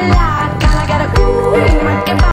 alive.